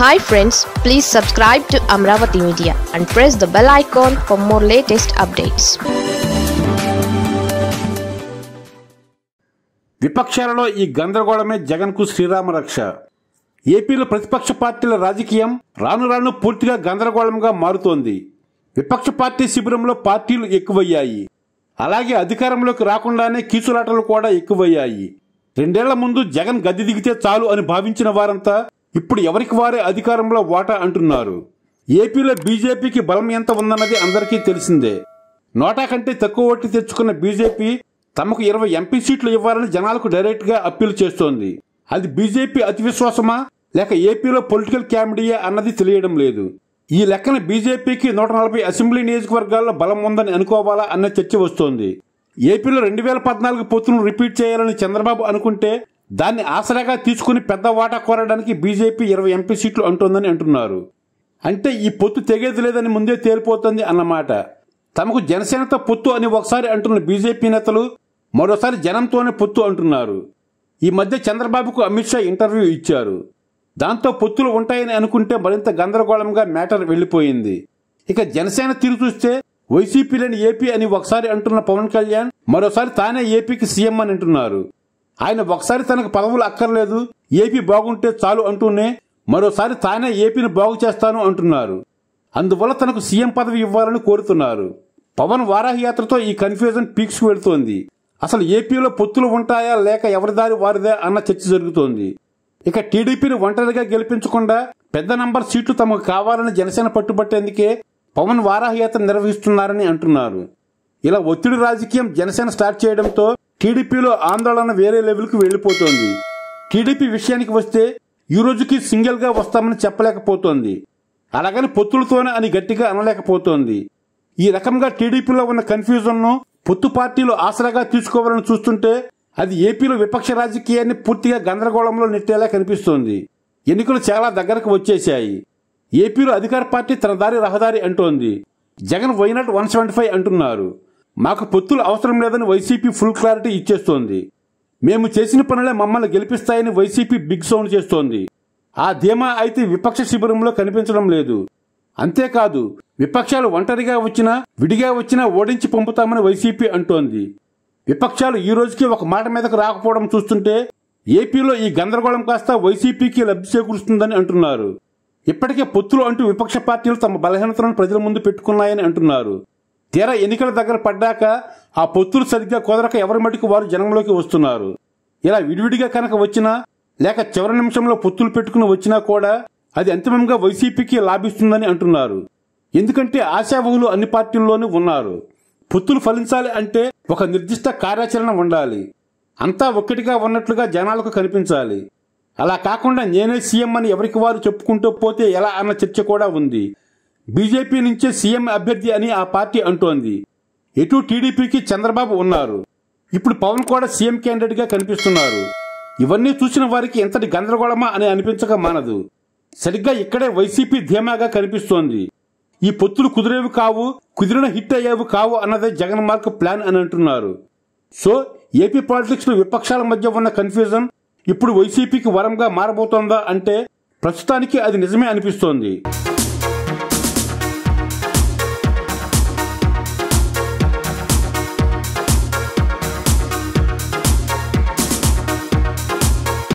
Hi friends please subscribe to Amaravati media and press the bell icon for more latest updates విపక్షాలలో ఈ గందరగోళమే జగన్కు శ్రీరామ రక్ష. ఏపీలో ప్రతిపక్ష పార్టీల రాజకీయం రాను రాను పూర్తిగా గందరగోళంగా మారుతోంది. విపక్ష పార్టీ శిబిరంలో పార్టీలు ఎక్కువయ్యాయి. అలాగే అధికారంలోకి రాకుండానే కీచులాటలు కూడా ఎక్కువయ్యాయి. రెండేళ్ళ ముందు జగన్ గద్దె దిగితే చాలు అని భావించిన వారంతా ఇప్పుడు ఎవరికి వారే అధికారంలో ఓటా అంటున్నారు? ఏపీలో బీజేపీకి బలం ఎంత ఉందన్నది అందరికీ తెలిసిందే. నోటా కంటే తక్కువ ఓట్లు తెచ్చుకున్న బీజేపీ తమకు ఇరవై ఎంపీ సీట్లు ఇవ్వాలని జనాలకు డైరెక్ట్గా అప్పీల్ చేస్తోంది. అది బీజేపీ అతి విశ్వాసమా లేక ఏపీలో పొలిటికల్ క్యామిడియా అన్నది తెలియడం లేదు. ఈ లెక్కన బీజేపీకి నూట నలభై అసెంబ్లీ నియోజకవర్గాల్లో బలం ఉందని అనుకోవాలా అన్న చర్చ వస్తోంది. ఏపీలో రెండు వేల పద్నాలుగు పొత్తును రిపీట్ చేయాలని చంద్రబాబు అనుకుంటే దాన్ని ఆసరాగా తీసుకుని పెద్ద వాటా కోరడానికి బీజేపీ ఇరవై ఎంపీ సీట్లు అంటుందని అంటున్నారు. అంటే ఈ పొత్తు తెగేది లేదని ముందే తేలిపోతుంది అన్నమాట. తమకు జనసేనతో పొత్తు అని ఒకసారి అంటున్న బీజేపీ నేతలు మరోసారి జనంతోనే పొత్తు అంటున్నారు. ఈ మధ్య చంద్రబాబుకు అమిత్ షా ఇంటర్వ్యూ ఇచ్చారు. దాంతో పొత్తులు ఉంటాయని అనుకుంటే మరింత గందరగోళంగా మ్యాటర్ వెళ్ళిపోయింది ఇక జనసేన తీరు చూస్తే వైసీపీ లేని ఏపీ అని ఒకసారి అంటున్న పవన్ కళ్యాణ్ మరోసారి తానే ఏపీకి సీఎం అని అంటున్నారు. ఆయన ఒకసారి తనకు పదవులు అక్కర్లేదు ఏపీ బాగుంటే చాలు అంటూనే మరోసారి తానే ఏపీని బాగు చేస్తాను అంటున్నారు. అందువల్ల తనకు సీఎం పదవి ఇవ్వాలని కోరుతున్నారు. పవన్ వారాహయాత్రతో ఈ కన్ఫ్యూజన్ పీక్స్ వెళుతోంది. అసలు ఏపీలో పొత్తులు ఉంటాయా లేక ఎవరిదారి వారిదే అన్న చర్చ జరుగుతోంది. ఇక టీడీపీని ఒంటరిగా గెలిపించకుండా పెద్ద నంబర్ సీట్లు తమకు కావాలని జనసేన పట్టుబట్టేందుకే పవన్ వారాహయాత్ర నిర్వహిస్తున్నారని అంటున్నారు. ఇలా ఒత్తిడి రాజకీయం జనసేన స్టార్ట్ చేయడంతో టీడీపీలో ఆందోళన వేరే లెవెల్కి వెళ్ళిపోతోంది టీడీపీ విషయానికి వస్తే ఈ రోజుకి సింగిల్గా వస్తామని చెప్పలేకపోతోంది. అలాగని పొత్తులతోనే అని గట్టిగా అనలేకపోతోంది. ఈ రకంగా టీడీపీలో ఉన్న కన్ఫ్యూజన్ను పొత్తు పార్టీలు ఆసరాగా తీసుకోవాలని చూస్తుంటే అది ఏపీలో విపక్ష రాజకీయాన్ని పూర్తిగా గందరగోళంలో నెట్టేలా కనిపిస్తోంది. ఎన్నికలు చాలా దగ్గరకు వచ్చేశాయి. ఏపీలో అధికార పార్టీ తన దారి రహదారి అంటోంది. Jagan why not one seventy five అంటున్నారు. మాకు పొత్తులు అవసరం లేదని వైసీపీ ఫుల్ క్లారిటీ ఇచ్చేస్తోంది. మేము చేసిన పనులే మమ్మల్ని గెలిపిస్తాయని వైసీపీ బిగ్ సౌండ్ చేస్తోంది. ఆ ధీమా అయితే విపక్ష శిబిరంలో కనిపించడం లేదు. అంతేకాదు విపక్షాలు ఒంటరిగా వచ్చినా విడిగా వచ్చినా ఓడించి పంపుతామని వైసీపీ అంటోంది. విపక్షాలు ఈ రోజుకి ఒక మాట మీదకు రాకపోవడం చూస్తుంటే ఏపీలో ఈ గందరగోళం కాస్త వైసీపీకి లబ్ధి చేకూరుస్తుందని అంటున్నారు. ఇప్పటికే పొత్తులు అంటూ విపక్ష పార్టీలు తమ బలహీనతలను ప్రజల ముందు పెట్టుకున్నాయని అంటున్నారు. తీరా ఎన్నికల దగ్గర పడ్డాక ఆ పొత్తులు సరిగ్గా కుదరక ఎవరి మటుకు వారు జనంలోకి వస్తున్నారు. ఇలా విడివిడిగా కనుక వచ్చినా లేక చివరి నిమిషంలో పొత్తులు పెట్టుకుని వచ్చినా కూడా అది అంతిమంగా వైసీపీకి లాభిస్తుందని అంటున్నారు. ఎందుకంటే ఆశావహులు అన్ని పార్టీల్లోనూ ఉన్నారు. పొత్తులు ఫలించాలి అంటే ఒక నిర్దిష్ట కార్యాచరణ ఉండాలి. అంతా ఒక్కటిగా ఉన్నట్లుగా జనాలకు కనిపించాలి. అలా కాకుండా నేనే సీఎం అని ఎవరికి వారు చెప్పుకుంటూ పోతే ఎలా అన్న చర్చ కూడా ఉంది. బీజేపీ నుంచే సీఎం అభ్యర్థి అని ఆ పార్టీ అంటోంది. ఎటు టీడీపీకి చంద్రబాబు ఉన్నారు. ఇప్పుడు పవన్ కూడా సీఎం క్యాండిడేట్గా కనిపిస్తున్నారు. ఇవన్నీ చూసిన వారికి ఎంతటి గందరగోళమా అని అనిపించక మానదు. సరిగ్గా ఇక్కడే వైసీపీ ధీమాగా కనిపిస్తోంది. ఈ పొత్తులు కుదిరేవి కావు కుదిరిన హిట్ అయ్యేవి కావు అన్నదే జగన్ మార్క్ ప్లాన్ అని అంటున్నారు. సో ఏపీ పాలిటిక్స్లో విపక్షాల మధ్య ఉన్న కన్ఫ్యూజన్ ఇప్పుడు వైసీపీకి వరంగా మారబోతోందా అంటే ప్రస్తుతానికి అది నిజమే అనిపిస్తోంది.